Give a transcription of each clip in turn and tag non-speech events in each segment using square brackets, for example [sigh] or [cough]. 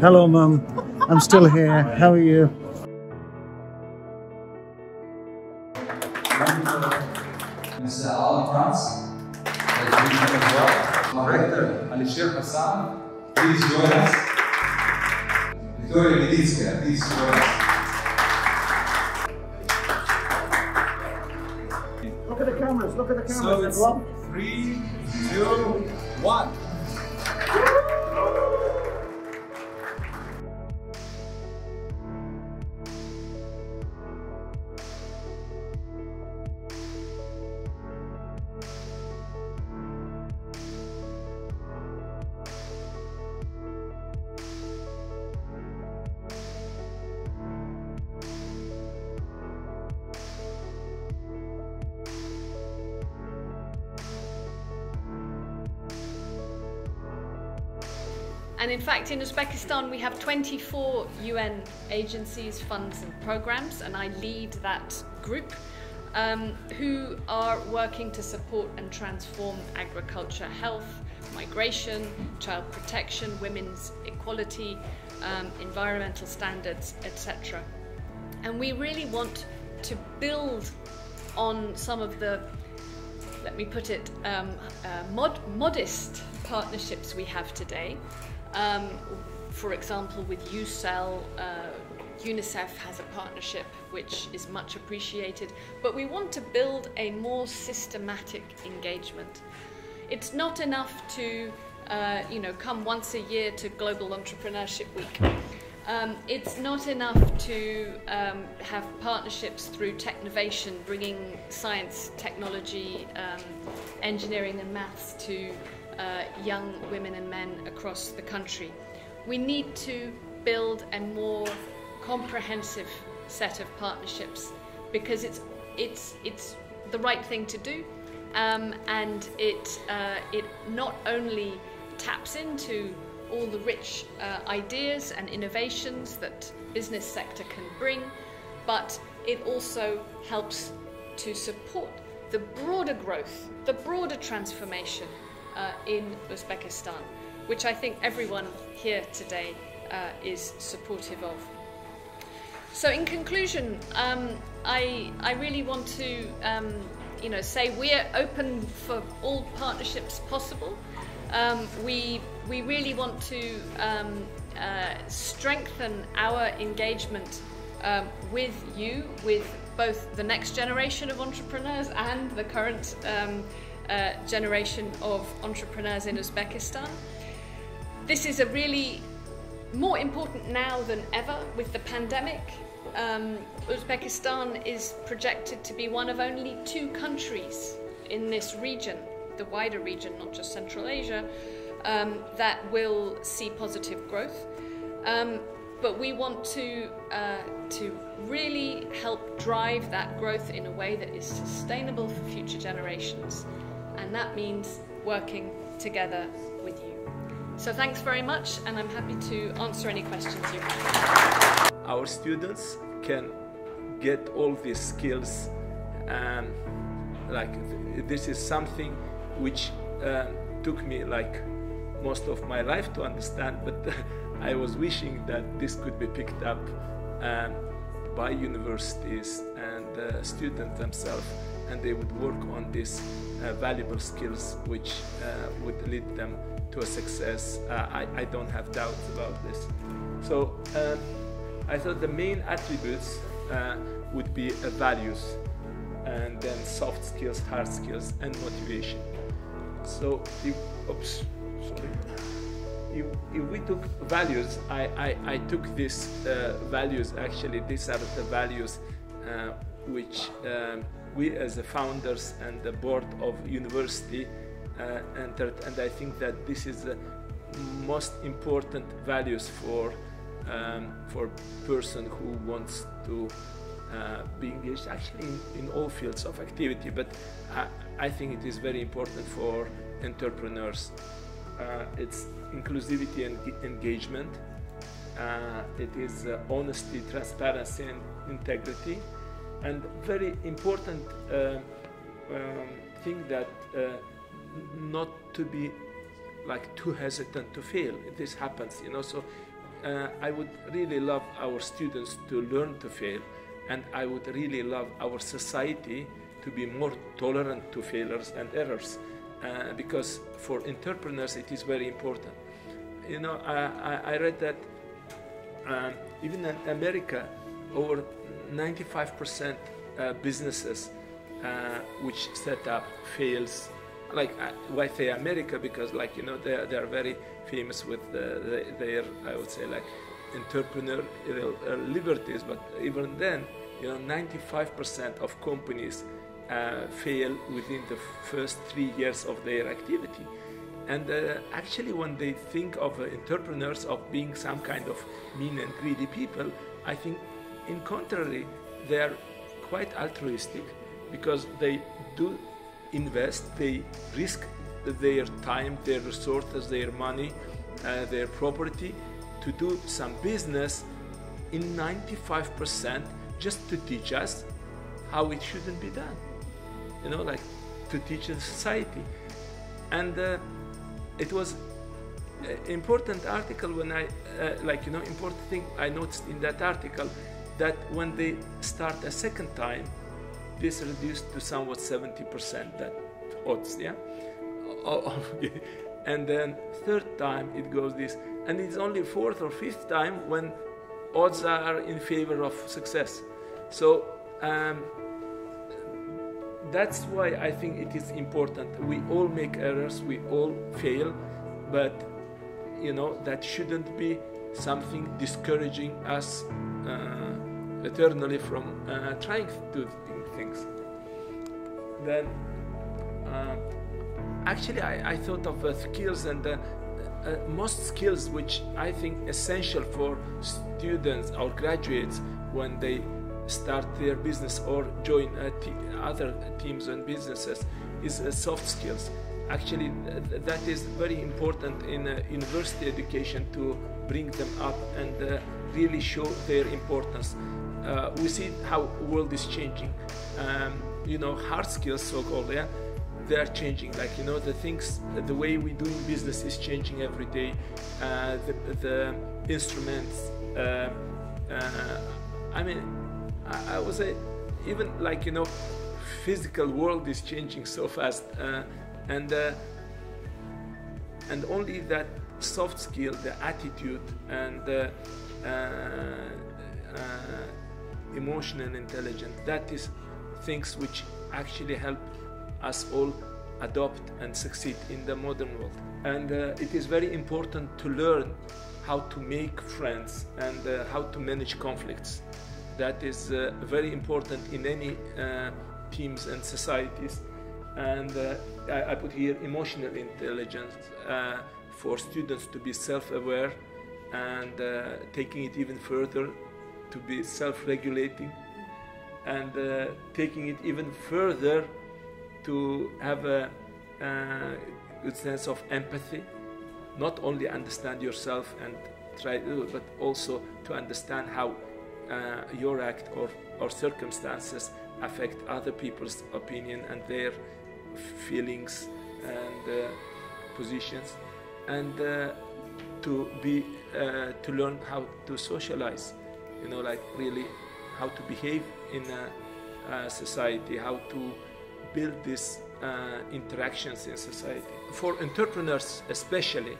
Hello, Mum. I'm still here. How are you? Mr. Ali France, as well. Director Alisher Hassan, please join us. Victoria Medinska, please join us. Look at the cameras. Look at the cameras. So it's three, two, one. And in fact, in Uzbekistan, we have 24 UN agencies, funds, and programs, and I lead that group um, who are working to support and transform agriculture, health, migration, child protection, women's equality, um, environmental standards, etc. And we really want to build on some of the let me put it, um, uh, mod modest partnerships we have today. Um, for example, with UCell, uh, UNICEF has a partnership which is much appreciated, but we want to build a more systematic engagement. It's not enough to, uh, you know, come once a year to Global Entrepreneurship Week. Um, it's not enough to um, have partnerships through Technovation, bringing science, technology, um, engineering, and maths to uh, young women and men across the country. We need to build a more comprehensive set of partnerships because it's it's it's the right thing to do, um, and it uh, it not only taps into all the rich uh, ideas and innovations that business sector can bring, but it also helps to support the broader growth, the broader transformation uh, in Uzbekistan, which I think everyone here today uh, is supportive of. So, in conclusion, um, I I really want to um, you know say we're open for all partnerships possible. Um, we we really want to um, uh, strengthen our engagement um, with you, with both the next generation of entrepreneurs and the current um, generation of entrepreneurs in Uzbekistan. This is a really more important now than ever with the pandemic. Um, Uzbekistan is projected to be one of only two countries in this region, the wider region, not just Central Asia, um, that will see positive growth. Um, but we want to uh, to really help drive that growth in a way that is sustainable for future generations, and that means working together with you. So thanks very much, and I'm happy to answer any questions you have. our students can get all these skills and like this is something which uh, took me like most of my life to understand but [laughs] i was wishing that this could be picked up um, by universities and the students themselves and they would work on these uh, valuable skills which uh, would lead them to a success uh, I, I don't have doubts about this so um, I thought the main attributes uh, would be uh, values and then soft skills, hard skills, and motivation. So, if, oops, sorry. If, if we took values, I, I, I took these uh, values, actually, these are the values uh, which um, we as the founders and the board of university uh, entered, and I think that this is the most important values for um, for person who wants to uh, be engaged actually in, in all fields of activity. But I, I think it is very important for entrepreneurs. Uh, it's inclusivity and engagement. Uh, it is uh, honesty transparency and integrity and very important uh, um, thing that uh, not to be like too hesitant to fail this happens you know so uh, I would really love our students to learn to fail, and I would really love our society to be more tolerant to failures and errors, uh, because for entrepreneurs it is very important. You know, I, I, I read that um, even in America, over 95% uh, businesses uh, which set up fails. Like uh, why say America? Because like you know they they are very famous with the, the, their I would say like entrepreneurial uh, liberties. But even then, you know, 95% of companies uh, fail within the first three years of their activity. And uh, actually, when they think of uh, entrepreneurs of being some kind of mean and greedy people, I think, in contrary, they are quite altruistic because they do invest, they risk their time, their resources, their money, uh, their property to do some business in 95% just to teach us how it shouldn't be done. You know, like to teach the society. And uh, it was important article when I, uh, like, you know, important thing I noticed in that article that when they start a second time, this reduced to somewhat 70% that odds, yeah? Oh, [laughs] okay. And then third time it goes this, and it's only fourth or fifth time when odds are in favor of success. So um, that's why I think it is important. We all make errors, we all fail, but you know that shouldn't be something discouraging us uh, eternally from uh, trying to do things. Then, uh, actually, I, I, thought of uh, skills and uh, uh, most skills which I think essential for students or graduates when they start their business or join other teams and businesses is uh, soft skills. Actually, th that is very important in uh, university education to bring them up and uh, really show their importance. Uh, we see how world is changing. Um, you know, hard skills, so-called, yeah, they are changing. Like you know, the things, the way we do business is changing every day. Uh, the, the instruments. Uh, I mean, I, I would say even like you know physical world is changing so fast uh, and uh, and only that soft skill the attitude and uh, uh, emotional intelligence that is things which actually help us all adopt and succeed in the modern world. And uh, it is very important to learn how to make friends and uh, how to manage conflicts. That is uh, very important in any uh, teams and societies. And uh, I, I, put here emotional intelligence uh, for students to be self-aware and uh, taking it even further to be self-regulating and taking it even further to have a good sense of empathy not only understand yourself and try but also to understand how uh, your act or, or circumstances affect other people's opinion and their feelings and uh, positions. And uh, to be uh, to learn how to socialize you know like really how to behave in a, a society how to build these uh, interactions in society. For entrepreneurs especially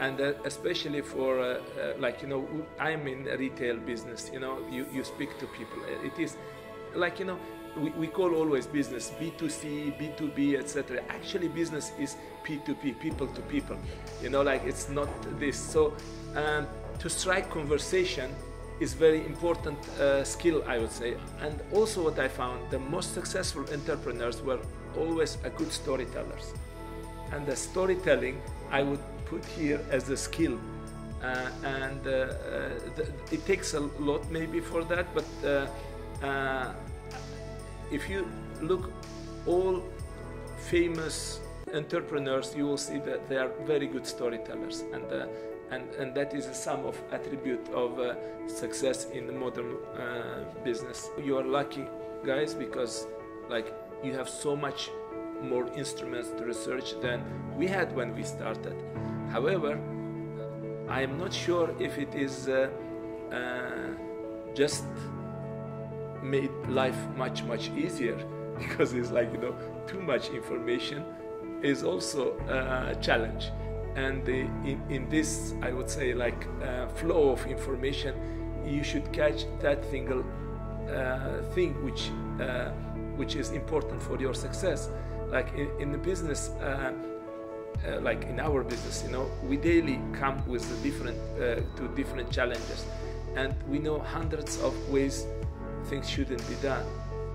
and uh, especially for uh, uh, like you know i'm in retail business you know you, you speak to people. It is like you know we, we call always business b2c b2b etc actually business is p2p people to people. You know like it's not this. So um, to strike conversation is very important uh, skill i would say. And also what i found the most successful entrepreneurs were always a good storytellers. And the storytelling i would put here as a skill. Uh, and uh, uh, it takes a lot maybe for that, but if you look all famous entrepreneurs, you will see that they are very good storytellers, and uh, and and that is a sum of attribute of uh, success in the modern uh, business. You are lucky, guys, because like you have so much more instruments to research than we had when we started. However, I am not sure if it is uh, uh, just made life much much easier [laughs] because it's like you know too much information is also a challenge and the, in, in this i would say like uh, flow of information you should catch that single uh, thing which uh, which is important for your success. Like in, in the business uh, uh, like in our business you know we daily come with different uh, to different challenges. And we know hundreds of ways things shouldn't be done.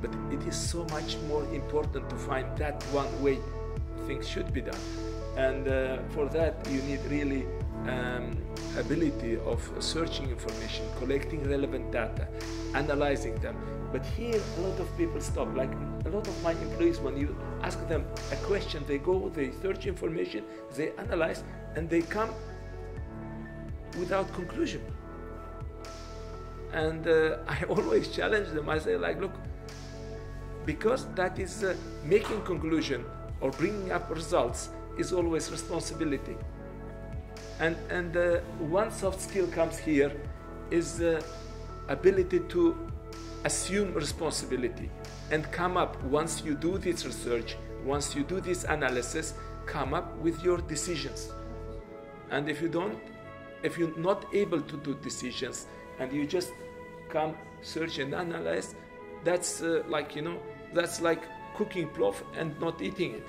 But it is so much more important to find that one way things should be done and uh, for that you need really um, ability of searching information collecting relevant data analyzing them. But here a lot of people stop. Like a lot of my employees when you ask them a question they go they search information they analyze and they come without conclusion. And uh, [laughs] i always challenge them. I say like look because that is uh, making conclusion or bringing up results is always responsibility. And and uh, one soft skill comes here is the ability to assume responsibility and come up. Once you do this research once you do this analysis come up with your decisions. And if you don't if you're not able to do decisions and you just come search and analyze that's uh, like you know that's like cooking plov and not eating it